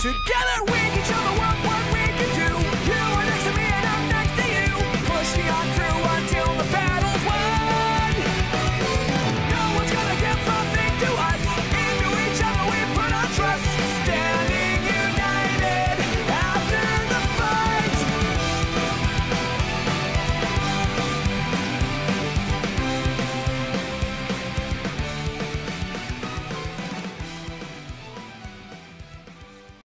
together we